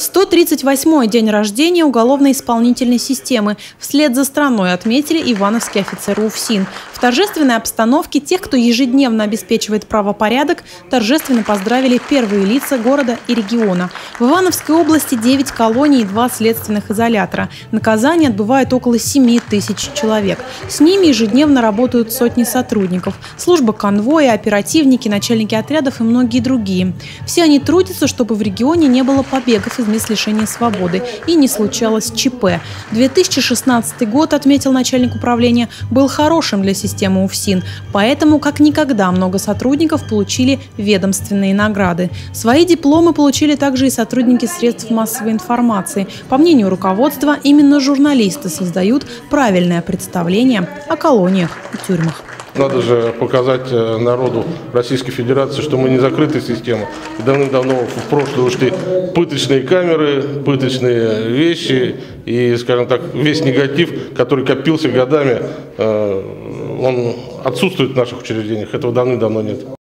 138-й день рождения уголовно-исполнительной системы. Вслед за страной отметили ивановские офицеры УФСИН. В торжественной обстановке тех, кто ежедневно обеспечивает правопорядок, торжественно поздравили первые лица города и региона. В Ивановской области 9 колоний и 2 следственных изолятора. Наказание отбывает около 7 тысяч человек. С ними ежедневно работают сотни сотрудников. Служба конвоя, оперативники, начальники отрядов и многие другие. Все они трудятся, чтобы в регионе не было побегов из мест лишения свободы и не случалось ЧП. 2016 год, отметил начальник управления, был хорошим для системы УФСИН, поэтому как никогда много сотрудников получили ведомственные награды. Свои дипломы получили также и сотрудники средств массовой информации. По мнению руководства, именно журналисты создают правильное представление о колониях и тюрьмах. Надо же показать э, народу Российской Федерации, что мы не закрытая система. Давным-давно в прошлое ушли пыточные камеры, пыточные вещи и, скажем так, весь негатив, который копился годами, э, он отсутствует в наших учреждениях. Этого давным-давно нет.